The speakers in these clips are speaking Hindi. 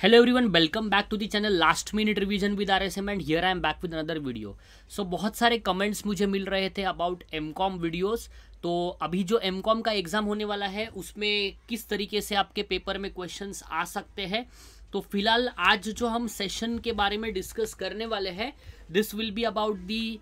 Hello everyone welcome back to the channel last minute revision with R S M and here I am back with another video so बहुत सारे कमेंट्स मुझे मिल रहे थे अबाउट एम कॉम वीडियोज़ तो अभी जो एम कॉम का एग्ज़ाम होने वाला है, उसमें किस तरीके से आपके पेपर में क्वेश्चंस आ सकते हैं? तो फ़िलहाल आज जो हम सेशन के बारे में डिस्कस करने वाले हैं this will be about the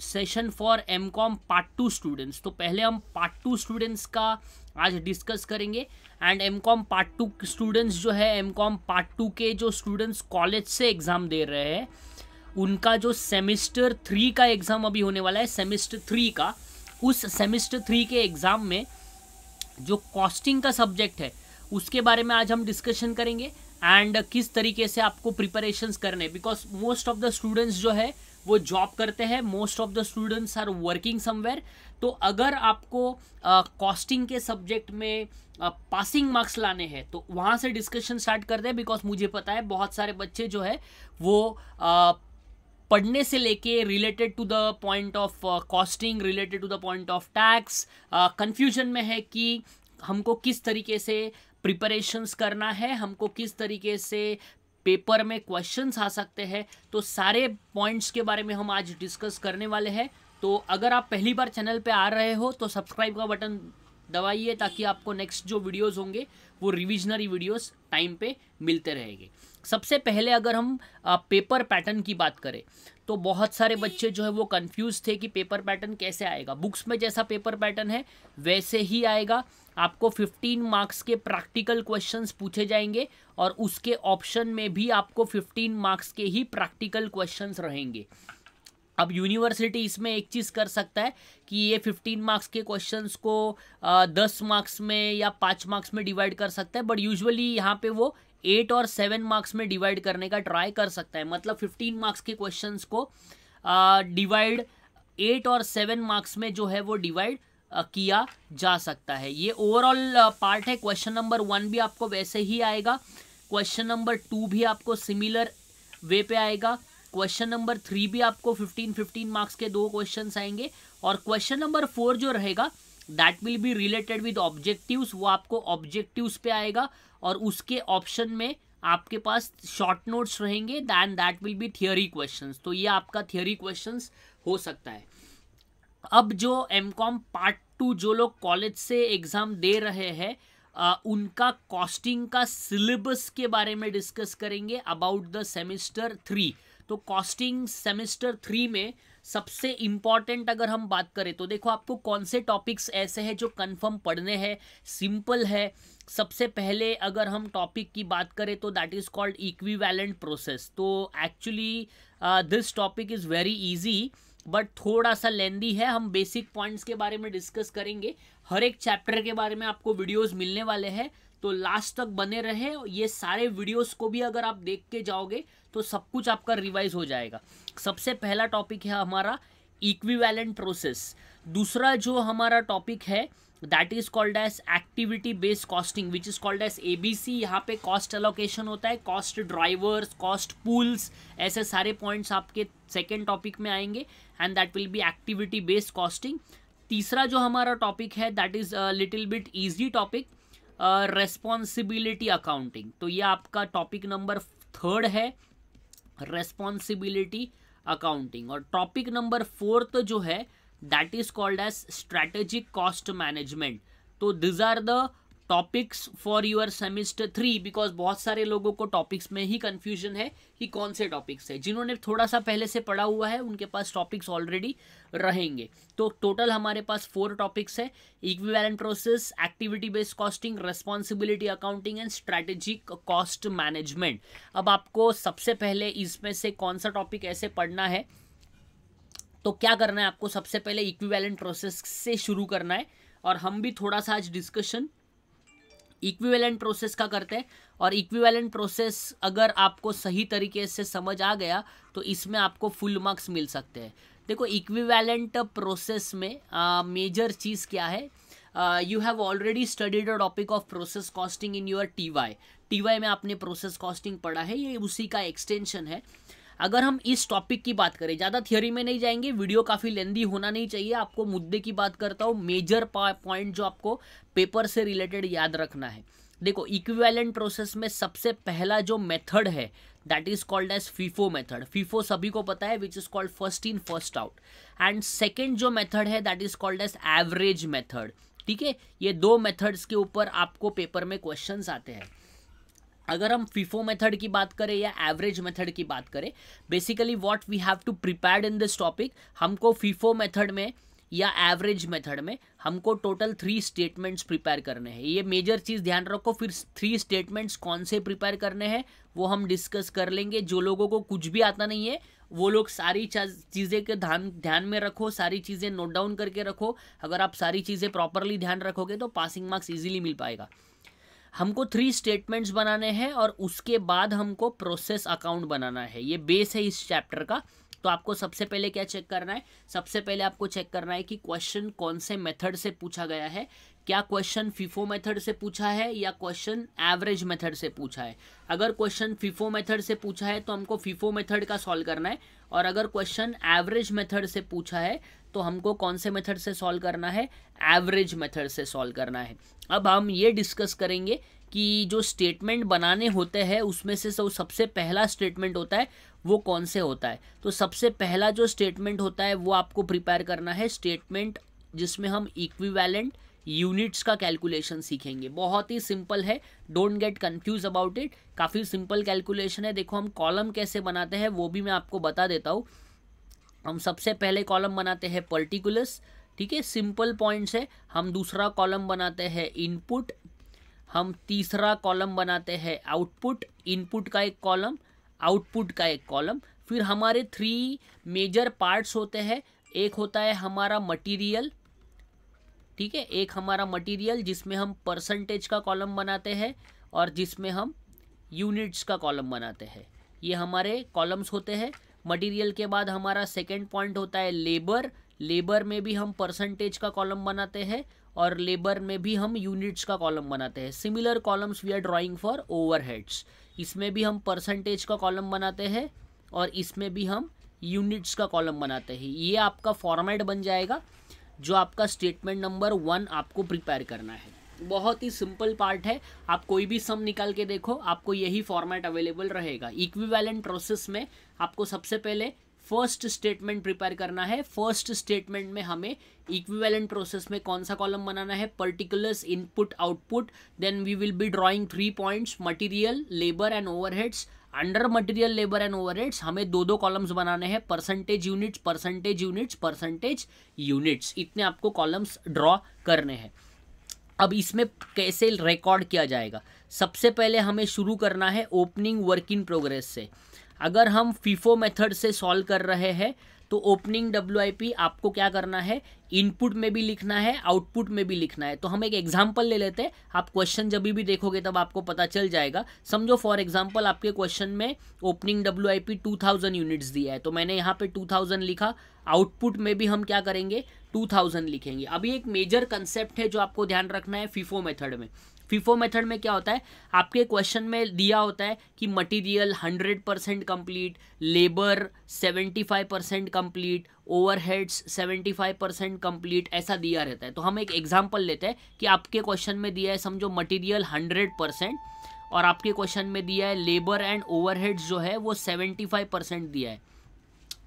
session for M com part two students तो पहले हम पार्ट टू स्टूडेंट्स का आज डिस्कस करेंगे and M com part two students जो है एम कॉम पार्ट टू के जो स्टूडेंट्स कॉलेज से एग्ज़ाम दे रहे हैं, उनका जो सेमिस्टर थ्री का एग्ज़ाम अभी होने वाला है सेमिस्टर थ्री का, उस सेमिस्टर थ्री के एग्ज़ाम में जो कॉस्टिंग का सब्जेक्ट है, उसके बारे में आज हम डिस्कशन करेंगे एंड किस तरीके से आपको प्रिपरेशंस करने because most of the students जो है वो जॉब करते हैं most of the students are working somewhere तो अगर आपको कॉस्टिंग के सब्जेक्ट में पासिंग मार्क्स लाने हैं तो वहाँ से डिस्कशन स्टार्ट कर दें बिकॉज़ मुझे पता है बहुत सारे बच्चे जो है वो uh, पढ़ने से लेके related to the point of costing related to the point of tax confusion में है कि हमको किस तरीके से प्रिपरेशंस करना है हमको किस तरीके से पेपर में क्वेश्चंस आ सकते हैं। तो सारे पॉइंट्स के बारे में हम आज डिस्कस करने वाले हैं। तो अगर आप पहली बार चैनल पे आ रहे हो तो सब्सक्राइब का बटन दबाइए ताकि आपको नेक्स्ट जो वीडियोस होंगे, वो रिविजनरी वीडियोस टाइम पे मिलते रहेंगे। सबसे पहले अगर हम पेपर पैटर्न की बात करें तो बहुत सारे बच्चे जो है वो कंफ्यूज थे कि पेपर पैटर्न कैसे आएगा। बुक्स में जैसा पेपर पैटर्न है, वैसे ही आएगा। आपको 15 मार्क्स के प्रैक्टिकल क्वेश्चंस पूछे जाएँगे और उसके ऑप्शन में भी आपको 15 मार्क्स के ही प्रैक्टिकल क्वेश्चंस रहेंगे। अब यूनिवर्सिटी इसमें एक चीज़ कर सकता है कि ये 15 मार्क्स के क्वेश्चंस को दस मार्क्स में या पाँच मार्क्स में डिवाइड कर सकता है बट यूजुअली यहाँ पे वो एट और सेवन मार्क्स में डिवाइड करने का ट्राई कर सकता है। मतलब फिफ्टीन मार्क्स के क्वेश्चंस को डिवाइड एट और सेवन मार्क्स में जो है वो डिवाइड किया जा सकता है। ये ओवरऑल पार्ट है। क्वेश्चन नंबर वन भी आपको वैसे ही आएगा। क्वेश्चन नंबर टू भी आपको सिमिलर वे पे आएगा। क्वेश्चन नंबर थ्री भी आपको फिफ्टीन फिफ्टीन मार्क्स के दो क्वेश्चन आएँगे। और क्वेश्चन नंबर फोर जो रहेगा that will be related with objectives वो आपको ऑब्जेक्टिव्स पे आएगा। और उसके ऑप्शन में आपके पास शॉर्ट नोट्स रहेंगे then that will be theory questions तो ये आपका थियोरी क्वेश्चंस हो सकता है। अब जो एम कॉम पार्ट टू जो लोग कॉलेज से एग्ज़ाम दे रहे हैं उनका कॉस्टिंग का सिलेबस के बारे में डिस्कस करेंगे अबाउट द सेमिस्टर थ्री तो कॉस्टिंग सेमेस्टर थ्री में सबसे इंपॉर्टेंट अगर हम बात करें तो देखो आपको कौन से टॉपिक्स ऐसे हैं जो कंफर्म पढ़ने हैं सिंपल है। सबसे पहले अगर हम टॉपिक की बात करें तो that is called equivalent process तो actually this topic is very easy but थोड़ा सा लेंदी है। हम बेसिक पॉइंट्स के बारे में डिस्कस करेंगे। हर एक चैप्टर के बारे में आपको वीडियोज़ मिलने वाले हैं। तो लास्ट तक बने रहे, ये सारे वीडियोस को भी अगर आप देख के जाओगे तो सब कुछ आपका रिवाइज हो जाएगा। सबसे पहला टॉपिक है हमारा इक्विवेलेंट प्रोसेस दूसरा जो हमारा टॉपिक है that is called as activity based costing which is called as C यहाँ पे कॉस्ट एलोकेशन होता है कॉस्ट ड्राइवर्स कॉस्ट पूल्स ऐसे सारे पॉइंट्स आपके सेकेंड टॉपिक में आएँगे and that will be activity based costing तीसरा जो हमारा टॉपिक है that is little bit easy topic responsibility accounting तो ये आपका टॉपिक नंबर थर्ड है रेस्पॉन्सिबिलिटी अकाउंटिंग और टॉपिक नंबर फोर्थ जो है that is called as strategic cost management तो these are the topics for your semester three because बहुत सारे लोगों को टॉपिक्स में ही कन्फ्यूज़न है कि कौन से टॉपिक्स है। जिन्होंने थोड़ा सा पहले से पढ़ा हुआ है, उनके पास टॉपिक्स ऑलरेडी रहेंगे। तो टोटल हमारे पास फोर टॉपिक्स है। Equivalent process activity based costing responsibility accounting and strategic cost management अब आपको सबसे पहले इसमें से कौन सा टॉपिक ऐसे पढ़ना है तो क्या करना है आपको सबसे पहले इक्विवेलेंट प्रोसेस से शुरू करना है। और हम भी थोड़ा सा आज डिस्कशन इक्विवेलेंट प्रोसेस का करते हैं। और इक्विवेलेंट प्रोसेस अगर आपको सही तरीके से समझ आ गया तो इसमें आपको फुल मार्क्स मिल सकते हैं। देखो इक्विवेलेंट प्रोसेस में मेजर चीज़ क्या है? You have already studied a topic of process costing in your T Y T Y में आपने प्रोसेस कॉस्टिंग पढ़ा है, ये उसी का एक्सटेंशन है। अगर हम इस टॉपिक की बात करें, ज़्यादा थियोरी में नहीं जाएँगे वीडियो काफ़ी लेंदी होना नहीं चाहिए। आपको मुद्दे की बात करता हूँ मेजर पॉइंट जो आपको पेपर से रिलेटेड याद रखना है। देखो इक्विवेलेंट प्रोसेस में सबसे पहला जो मेथड है that is called as FIFO method FIFO सभी को पता है which is called first in first out and second जो मेथड है that is called as average method ठीक है? ये दो मेथड्स के ऊपर आपको पेपर में क्वेश्चंस आते हैं। अगर हम फीफो मेथड की बात करें या एवरेज मेथड की बात करें basically what we have to prepared in this topic हमको फीफो मेथड में या एवरेज मेथड में हमको टोटल थ्री स्टेटमेंट्स प्रिपेयर करने हैं। ये मेजर चीज़ ध्यान रखो, फिर थ्री स्टेटमेंट्स कौन से प्रिपेयर करने हैं, वो हम डिस्कस कर लेंगे। जो लोगों को कुछ भी आता नहीं है, वो लोग सारी चीज़ें के ध्यान ध्यान में रखो, सारी चीज़ें नोट डाउन करके रखो। अगर आप सारी चीज़ें प्रॉपरली ध्यान रखोगे तो पासिंग मार्क्स इजीली मिल पाएगा। हमको थ्री स्टेटमेंट्स बनाने हैं और उसके बाद हमको प्रोसेस अकाउंट बनाना है। ये बेस है इस चैप्टर का। तो आपको सबसे पहले क्या चेक करना है? सबसे पहले आपको चेक करना है कि क्वेश्चन कौन से मेथड से पूछा गया है। क्या क्वेश्चन फीफो मेथड से पूछा है या क्वेश्चन एवरेज मेथड से पूछा है? अगर क्वेश्चन फीफो मेथड से पूछा है तो हमको फीफो मेथड का सॉल्व करना है। और अगर क्वेश्चन एवरेज मेथड से पूछा है तो हमको कौन से मेथड से सॉल्व करना है? एवरेज मेथड से सॉल्व करना है। अब हम ये डिस्कस करेंगे कि जो स्टेटमेंट बनाने होते हैं, उसमें से सब, सबसे पहला स्टेटमेंट होता है, वो कौन से होता है? तो सबसे पहला जो स्टेटमेंट होता है, वो आपको प्रिपेयर करना है स्टेटमेंट जिसमें हम इक्विवेलेंट यूनिट्स का कैलकुलेशन सीखेंगे। बहुत ही सिंपल है। Don't get confuse about it काफ़ी सिंपल कैलकुलेशन है। देखो, हम कॉलम कैसे बनाते हैं, वो भी मैं आपको बता देता हूँ। हम सबसे पहले कॉलम बनाते हैं पर्टिकुलर्स ठीक है? सिंपल पॉइंट्स है। हम दूसरा कॉलम बनाते हैं इनपुट हम तीसरा कॉलम बनाते हैं आउटपुट इनपुट का एक कॉलम आउटपुट का एक कॉलम फिर हमारे थ्री मेजर पार्ट्स होते हैं। एक होता है हमारा मटेरियल ठीक है? एक हमारा मटेरियल जिसमें हम परसेंटेज का कॉलम बनाते हैं और जिसमें हम यूनिट्स का कॉलम बनाते हैं। ये हमारे कॉलम्स होते हैं। मटेरियल के बाद हमारा सेकेंड पॉइंट होता है लेबर लेबर में भी हम परसेंटेज का कॉलम बनाते हैं और लेबर में भी हम यूनिट्स का कॉलम बनाते हैं. Similar columns we are drawing for overheads इसमें भी हम परसेंटेज का कॉलम बनाते हैं और इसमें भी हम यूनिट्स का कॉलम बनाते हैं. ये आपका फॉर्मेट बन जाएगा, जो आपका स्टेटमेंट नंबर वन आपको प्रिपेयर करना है. बहुत ही सिंपल पार्ट है। आप कोई भी सम निकाल के देखो, आपको यही फॉर्मेट अवेलेबल रहेगा। इक्विवेलेंट प्रोसेस में आपको सबसे पहले फ़र्स्ट स्टेटमेंट प्रिपेयर करना है। फ़र्स्ट स्टेटमेंट में हमें इक्विवेलेंट प्रोसेस में कौन सा कॉलम बनाना है? Particulars input output then we will be drawing three points material labour and overheads under material labour and overheads हमें दो दो कॉलम्स बनाने हैं। Percentage units percentage units percentage units इतने आपको कॉलम्स ड्रॉ करने हैं। अब इसमें कैसे रिकॉर्ड किया जाएगा? सबसे पहले हमें शुरू करना है ओपनिंग वर्क इन प्रोग्रेस से। अगर हम फीफो मेथड से सॉल्व कर रहे हैं तो ओपनिंग डब्ल्यूआईपी आपको क्या करना है? इनपुट में भी लिखना है आउटपुट में भी लिखना है। तो हम एक एग्ज़ाम्पल ले लेते हैं। आप क्वेश्चन जब भी देखोगे तब आपको पता चल जाएगा। समझो फॉर एग्ज़ाम्पल आपके क्वेश्चन में opening W I P two thousand units दिया है। तो मैंने यहाँ पे टू थाउज़ेंड लिखा। आउटपुट में भी हम क्या करेंगे? टू थाउज़ेंड लिखेंगे। अभी एक मेजर कंसेप्ट है जो आपको ध्यान रखना है फीफो मेथड में। फीफो मेथड में क्या होता है? आपके क्वेश्चन में दिया होता है कि material hundred percent complete labour seventy five percent complete overheads seventy five percent complete ऐसा दिया रहता है। तो हम एक एग्जांपल लेते हैं कि आपके क्वेश्चन में दिया है, समझो मटेरियल हंड्रेड परसेंट और आपके क्वेश्चन में दिया है लेबर एंड ओवरहेड्स जो है वो सेवेंटी फाइव परसेंट दिया है।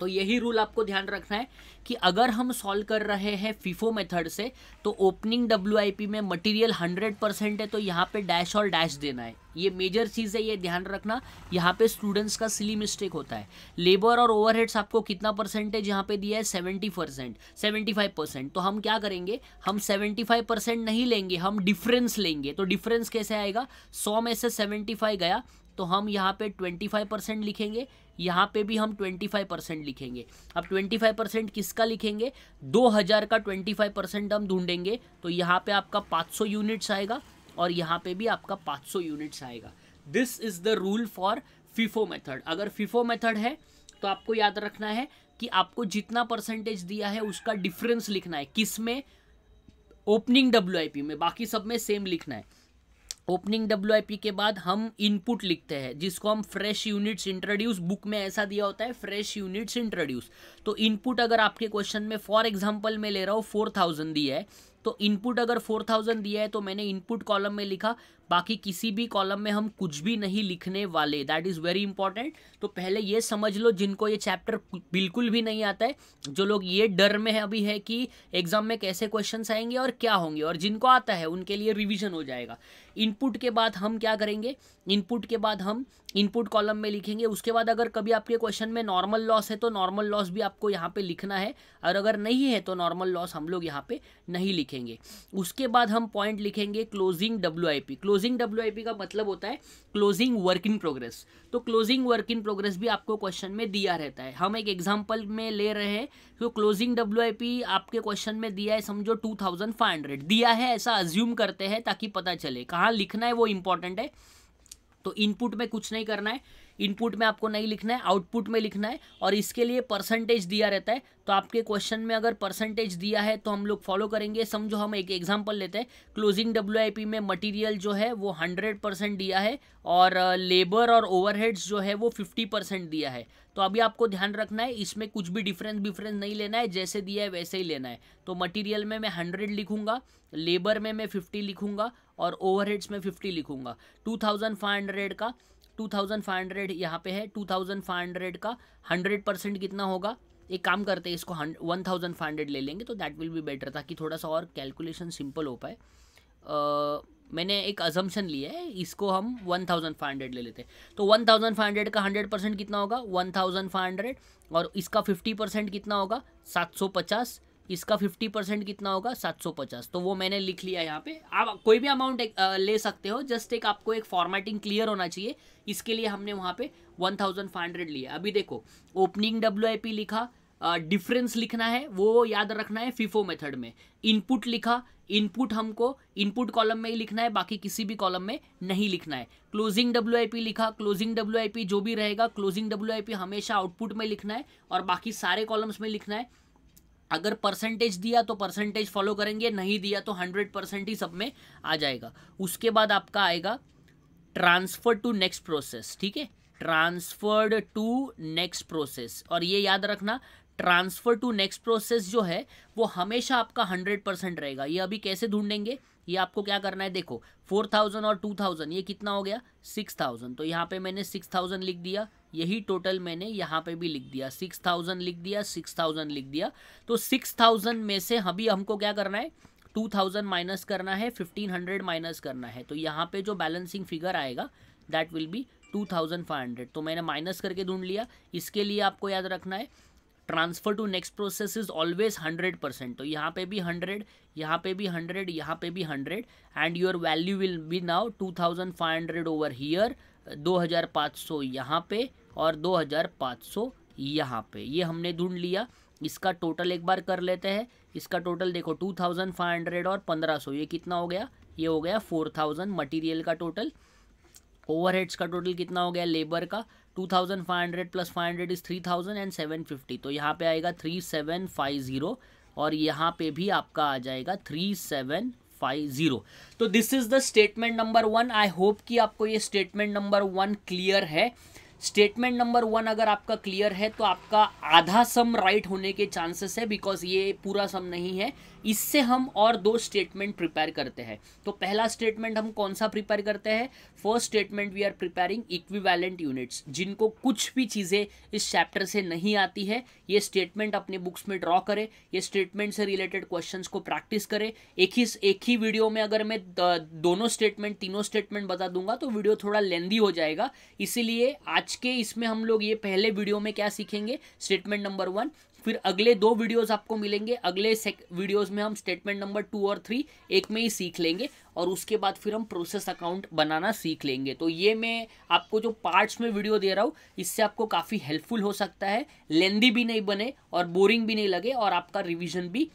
तो यही रूल आपको ध्यान रखना है कि अगर हम सॉल्व कर रहे हैं फीफो मेथड से तो ओपनिंग WIP में मटेरियल 100 परसेंट है तो यहाँ पे डैश और डैश देना है। ये मेजर चीज़ है, ये ध्यान रखना। यहाँ पे स्टूडेंट्स का सिली मिस्टेक होता है। लेबर और ओवरहेड्स आपको कितना परसेंटेज यहाँ पे दिया है? Seventy percent seventy five percent तो हम क्या करेंगे? हम सेवेंटी फाइव परसेंट नहीं लेंगे, हम डिफरेंस लेंगे। तो डिफरेंस कैसे आएगा? सौ में से सेवेंटी फाइव गया तो हम यहाँ पे ट्वेंटी फाइव परसेंट लिखेंगे, यहाँ पे भी हम ट्वेंटी फाइव परसेंट लिखेंगे। अब ट्वेंटी फाइव परसेंट किसका लिखेंगे? दो हज़ार का ट्वेंटी फाइव परसेंट हम ढूंढेंगे तो यहाँ पे आपका पाँच सौ यूनिट्स आएगा और यहाँ पे भी आपका पाँच सौ यूनिट्स आएगा। This is the rule for FIFO method अगर फीफो मेथड है तो आपको याद रखना है कि आपको जितना परसेंटेज दिया है, उसका डिफरेंस लिखना है। किसमें? ओपनिंग डब्ल्यूआईपी में। बाकी सब में सेम लिखना है। ओपनिंग डब्ल्यूआईपी के बाद हम इनपुट लिखते हैं, जिसको हम फ्रेश यूनिट्स इंट्रोड्यूस बुक में ऐसा दिया होता है फ्रेश यूनिट्स इंट्रोड्यूस तो इनपुट अगर आपके क्वेश्चन में फॉर एग्जांपल मैं ले रहा हूँ फोर थाउज़ेंड दिया है तो इनपुट अगर फोर थाउज़ेंड दिया है तो मैंने इनपुट कॉलम में लिखा। बाकी किसी भी कॉलम में हम कुछ भी नहीं लिखने वाले। दैट इज़ वेरी इंपॉर्टेंट तो पहले ये समझ लो, जिनको ये चैप्टर बिल्कुल भी नहीं आता है, जो लोग ये डर में है अभी है कि एग्ज़ाम में कैसे क्वेश्चन आएँगे और क्या होंगे, और जिनको आता है, उनके लिए रिविजन हो जाएगा। इनपुट के बाद हम क्या करेंगे? इनपुट के बाद हम इनपुट कॉलम में लिखेंगे। उसके बाद अगर कभी आपके क्वेश्चन में नॉर्मल लॉस है तो नॉर्मल लॉस भी आपको यहाँ पे लिखना है। और अगर नहीं है तो नॉर्मल लॉस हम लोग यहाँ पे नहीं लिखेंगे। उसके बाद हम पॉइंट लिखेंगे क्लोजिंग पी क्लोजिंग डब्ल्यू का मतलब होता है क्लोजिंग वर्क इन प्रोग्रेस तो क्लोजिंग वर्क इन प्रोग्रेस भी आपको क्वेश्चन में दिया रहता है। हम एक एग्ज़ाम्पल में ले रहे हैं तो क्लोजिंग पी आपके क्वेश्चन में दिया है, समझो टू दिया है ऐसा अज्यूम करते हैं ताकि पता चले। कहाँ लिखना है वो इंपॉर्टेंट है? तो इनपुट में कुछ नहीं करना है। इनपुट में आपको नहीं लिखना है आउटपुट में लिखना है और इसके लिए परसेंटेज दिया रहता है। तो आपके क्वेश्चन में अगर परसेंटेज दिया है तो हम लोग फॉलो करेंगे। समझो हम एक एग्जांपल लेते हैं। क्लोजिंग डब्ल्यू में मटेरियल जो है वो हंड्रेड परसेंट दिया है और लेबर और ओवरहेड्स जो है वो फिफ्टी परसेंट दिया है। तो अभी आपको ध्यान रखना है, इसमें कुछ भी डिफरेंस डिफरेंस नहीं लेना है। जैसे दिया है वैसे ही लेना है। तो मटेरियल में मैं हंड्रेड लिखूँगा लेबर में मैं फिफ्टी लिखूँगा और ओवरहेड्स में फिफ्टी लिखूँगा। टू थाउज़ेंड फाइव हंड्रेड का टू थाउज़ेंड फाइव हंड्रेड यहाँ पे है टू थाउज़ेंड फाइव हंड्रेड का हंड्रेड परसेंट कितना होगा? एक काम करते हैं, इसको वन थाउज़ेंड फाइव हंड्रेड ले लेंगे तो दैट विल बी बेटर ताकि थोड़ा सा और कैलकुलेशन सिंपल हो पाए। मैंने एक अजम्पन लिया है, इसको हम वन थाउज़ेंड फाइव हंड्रेड ले लेते हैं। तो वन थाउज़ेंड फाइव हंड्रेड का हंड्रेड परसेंट कितना होगा? वन थाउज़ेंड फाइव हंड्रेड और इसका फिफ्टी परसेंट कितना होगा? सात सौ पचास। इसका फिफ्टी परसेंट कितना होगा? सात सौ पचास। तो वो मैंने लिख लिया यहाँ पे। आप कोई भी अमाउंट ले सकते हो। जस्ट एक आपको एक फॉर्मेटिंग क्लियर होना चाहिए। इसके लिए हमने वहाँ पे वन थाउज़ेंड फाइव हंड्रेड लिया। अभी देखो ओपनिंग पी लिखा डिफरेंस लिखना है, वो याद रखना है फिफो मेथड में। इनपुट लिखा इनपुट हमको इनपुट कॉलम में ही लिखना है, बाकी किसी भी कॉलम में नहीं लिखना है। क्लोजिंग WIP लिखा क्लोजिंग डब्ल्यू जो भी रहेगा क्लोजिंग WIP हमेशा आउटपुट में लिखना है और बाकी सारे कॉलम्स में लिखना है। अगर परसेंटेज दिया तो परसेंटेज फॉलो करेंगे, नहीं दिया तो हंड्रेड परसेंट ही सब में आ जाएगा। उसके बाद आपका आएगा ट्रांसफ़र टू नेक्स्ट प्रोसेस ठीक है? ट्रांसफर्ड टू नेक्स्ट प्रोसेस और ये याद रखना ट्रांसफ़र टू नेक्स्ट प्रोसेस जो है, वो हमेशा आपका हंड्रेड परसेंट रहेगा। ये अभी कैसे ढूंढेंगे? ये आपको क्या करना है, देखो फोर थाउज़ेंड और टू थाउज़ेंड ये कितना हो गया? सिक्स थाउज़ेंड तो यहाँ पे मैंने सिक्स थाउज़ेंड लिख दिया। यही टोटल मैंने यहाँ पे भी लिख दिया। सिक्स थाउज़ेंड लिख दिया सिक्स थाउज़ेंड लिख दिया। तो सिक्स थाउज़ेंड में से अभी हमको क्या करना है? टू थाउज़ेंड माइनस करना है फिफ्टीन हंड्रेड माइनस करना है। तो यहाँ पे जो बैलेंसिंग फिगर आएगा that will be two thousand five hundred तो मैंने माइनस करके ढूंढ लिया। इसके लिए आपको याद रखना है transfer to next process is always hundred percent तो यहाँ पे भी हंड्रेड यहाँ पे भी हंड्रेड यहाँ पे भी hundred and your value will be now two thousand five hundred over here दो हज़ार पाँच सौ यहाँ पे और दो हज़ार पाँच सौ यहाँ पे। ये हमने ढूंढ लिया। इसका टोटल एक बार कर लेते हैं। इसका टोटल देखो टू थाउज़ेंड फाइव हंड्रेड और पंद्रह सौ। ये कितना हो गया? ये हो गया फोर थाउज़ेंड मटीरियल का टोटल ओवरहेड्स का टोटल कितना हो गया? लेबर का। Two thousand five hundred plus five hundred is three thousand and seven fifty तो यहाँ पे आएगा थ्री सेवन फाइव ज़ीरो और यहाँ पे भी आपका आ जाएगा थ्री सेवन फाइव ज़ीरो तो this is the statement number one I hope कि आपको ये स्टेटमेंट नंबर वन क्लियर है. स्टेटमेंट नंबर वन अगर आपका क्लियर है तो आपका आधा सम राइट होने के चांसेस है बिकॉज़ ये पूरा सम नहीं है. इससे हम और दो स्टेटमेंट प्रिपेयर करते हैं। तो पहला स्टेटमेंट हम कौन सा प्रिपेयर करते हैं? First statement we are preparing equivalent units जिनको कुछ भी चीज़ें इस चैप्टर से नहीं आती है। ये स्टेटमेंट अपने बुक्स में ड्रॉ करें, ये स्टेटमेंट से रिलेटेड क्वेश्चन को प्रैक्टिस करें। एक ही एक ही वीडियो में अगर मैं दोनों स्टेटमेंट तीनों स्टेटमेंट बता दूँगा तो वीडियो थोड़ा लेंदी हो जाएगा। इसीलिए आज के इसमें हम लोग ये पहले वीडियो में क्या सीखेंगे? स्टेटमेंट नंबर वन फिर अगले दो वीडियोस आपको मिलेंगे। अगले वीडियोस में हम स्टेटमेंट नंबर टू और थ्री एक में ही सीख लेंगे और उसके बाद फिर हम प्रोसेस अकाउंट बनाना सीख लेंगे। तो ये मैं आपको जो पार्ट्स में वीडियो दे रहा हूँ, इससे आपको काफ़ी हेल्पफुल हो सकता है। लेंदी भी नहीं बने और बोरिंग भी नहीं लगे और आपका रिविजन भी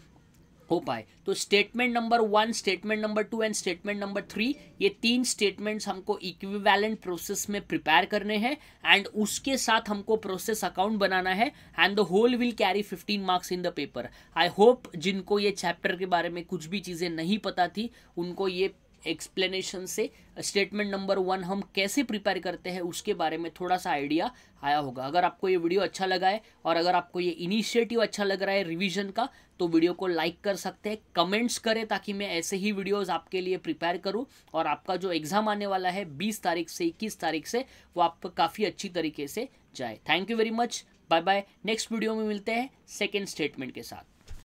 हो पाए। तो statement number one statement number two and statement number three ये तीन स्टेटमेंट्स हमको इक्विवेलेंट प्रोसेस में प्रिपेयर करने हैं एंड उसके साथ हमको प्रोसेस अकाउंट बनाना है and the whole will carry fifteen marks in the paper I hope जिनको ये चैप्टर के बारे में कुछ भी चीज़ें नहीं पता थी, उनको ये एक्सप्लेनेशन से स्टेटमेंट नंबर वन हम कैसे प्रिपेयर करते हैं, उसके बारे में थोड़ा सा आइडिया आया होगा। अगर आपको ये वीडियो अच्छा लगा है और अगर आपको ये इनिशिएटिव अच्छा लग रहा है रिवीजन का तो वीडियो को लाइक कर सकते हैं कमेंट्स करें ताकि मैं ऐसे ही वीडियोस आपके लिए प्रिपेयर करूँ और आपका जो एग्ज़ाम आने वाला है 20 तारीख से 21 तारीख से, वो आपको काफ़ी अच्छी तरीके से जाए। Thank you very much bye bye next video में मिलते हैं सेकेंड स्टेटमेंट के साथ.